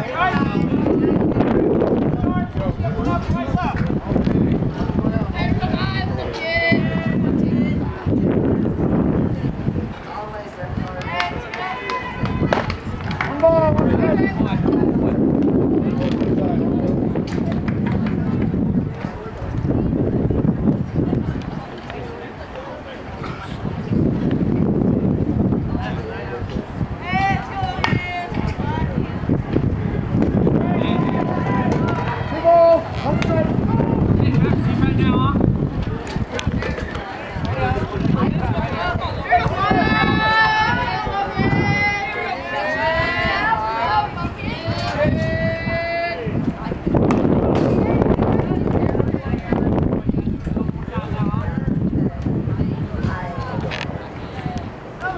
Come on,